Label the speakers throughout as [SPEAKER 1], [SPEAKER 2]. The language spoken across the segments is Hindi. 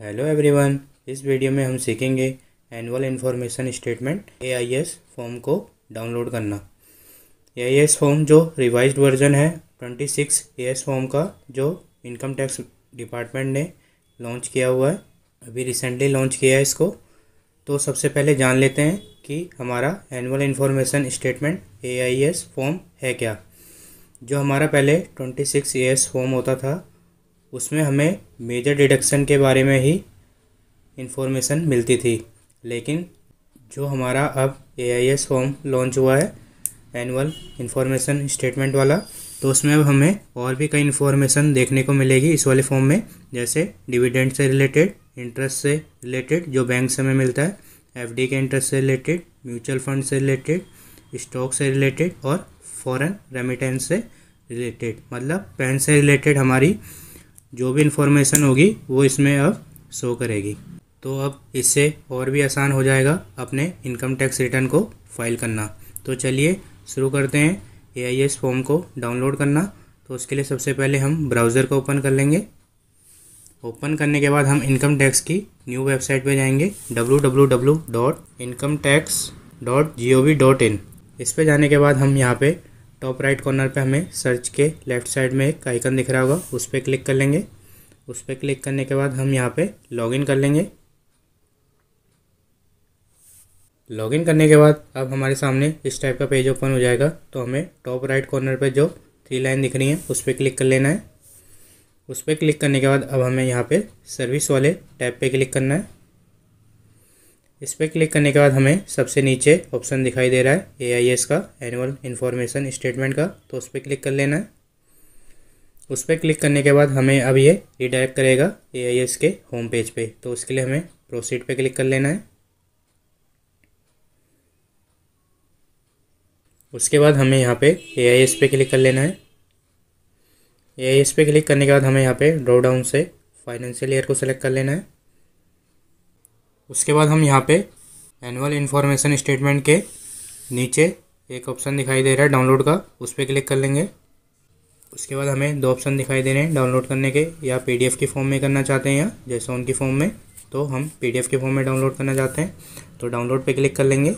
[SPEAKER 1] हेलो एवरीवन इस वीडियो में हम सीखेंगे annual information statement AIS form को डाउनलोड करना। एआईएस फॉर्म जो रिवाइज्ड वर्जन है 26 एएस फॉर्म का जो इनकम टैक्स डिपार्टमेंट ने लॉन्च किया हुआ है, अभी रिसेंटली लॉन्च किया है इसको। तो सबसे पहले जान लेते हैं कि हमारा annual information statement AIS form है क्या। जो हमारा पहले 26 एएस फॉर्म होता था उसमें हमें मेजर डिडक्शन के बारे में ही इन्फॉर्मेशन मिलती थी। लेकिन जो हमारा अब A I S form launch हुआ है एनुअल इन्फॉर्मेशन स्टेटमेंट वाला तो उसमें अब हमें और भी कई इन्फॉर्मेशन देखने को मिलेगी इस वाले फॉर्म में। जैसे डिविडेंड से रिलेटेड इंटरेस्ट से रिलेटेड जो बैंक से हमें मिलता है। एफडी के इंटरेस्ट से रिलेटेड म्यूचुअल फंड से रिलेटेड स्टॉक से रिलेटेड और फॉरेन रेमिटेंस से रिलेटेड मतलब पैन से रिलेटेड हमारी जो भी इन्फॉर्मेशन होगी, वो इसमें अब शो करेगी। तो अब इससे और भी आसान हो जाएगा अपने इनकम टैक्स रिटर्न को फ़ाइल करना। तो चलिए शुरू करते हैं ए आई एस फॉर्म को डाउनलोड करना। तो उसके लिए सबसे पहले हम ब्राउज़र को ओपन कर लेंगे। ओपन करने के बाद हम इनकम टैक्स की न्यू वेबसाइट पे जाएँगे। डब्लू इस पर जाने के बाद हम यहाँ पे टॉप राइट कॉर्नर पे हमें सर्च के लेफ़्ट साइड में एक आइकन दिख रहा होगा, उस पर क्लिक कर लेंगे। उस पर क्लिक करने के बाद हम यहाँ पे लॉगिन कर लेंगे। लॉगिन करने के बाद अब हमारे सामने इस टाइप का पेज ओपन हो जाएगा तो हमें टॉप राइट कॉर्नर पे जो थ्री लाइन दिख रही है, उस पर क्लिक कर लेना है। उस पर क्लिक करने के बाद अब हमें यहाँ पे सर्विस वाले टैब पे क्लिक करना है। इस पर क्लिक करने के बाद हमें सबसे नीचे ऑप्शन दिखाई दे रहा है ए आई एस का एनुअल इन्फॉर्मेशन स्टेटमेंट का तो उस पर क्लिक कर लेना है। उस पर क्लिक करने के बाद हमें अब ये रिडायरेक्ट करेगा ए आई एस के होम पेज पे तो उसके लिए हमें प्रोसीड पे क्लिक कर लेना है। उसके बाद हमें यहाँ पे ए आई एस पे क्लिक कर लेना है। ए आई एस पे क्लिक करने के बाद हमें यहाँ पे ड्रॉ डाउन से फाइनेंशियल ईयर को सेलेक्ट कर लेना है। उसके बाद हम यहाँ पे एनुअल इन्फॉर्मेशन स्टेटमेंट के नीचे एक ऑप्शन दिखाई दे रहा है डाउनलोड का, उस पर क्लिक कर लेंगे। उसके बाद हमें दो ऑप्शन दिखाई दे रहे हैं डाउनलोड करने के या पीडीएफ की फॉर्म में करना चाहते हैं या जैसे उनकी फॉर्म में तो हम पीडीएफ के फॉर्म में डाउनलोड करना चाहते हैं। तो डाउनलोड पे क्लिक कर लेंगे।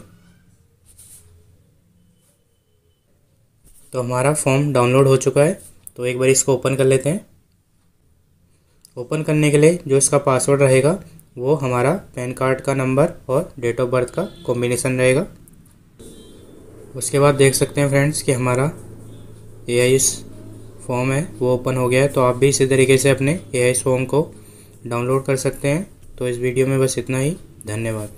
[SPEAKER 1] तो हमारा फॉर्म डाउनलोड हो चुका है तो एक बार इसको ओपन कर लेते हैं। ओपन करने के लिए जो इसका पासवर्ड रहेगा वो हमारा पैन कार्ड का नंबर और डेट ऑफ़ बर्थ का कॉम्बिनेशन रहेगा। उसके बाद देख सकते हैं फ्रेंड्स कि हमारा ए आई एस फॉर्म है, वो ओपन हो गया है तो आप भी इसी तरीके से अपने ए आई एस फॉर्म को डाउनलोड कर सकते हैं। तो इस वीडियो में बस इतना ही, धन्यवाद।